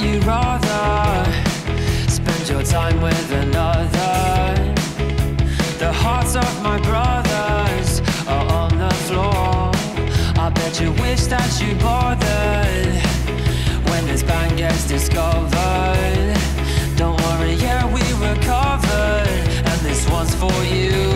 you'd rather spend your time with another. The hearts of my brothers are on the floor. I bet you wish that you bothered when this band gets discovered. Don't worry, yeah, we recovered, and this one's for you.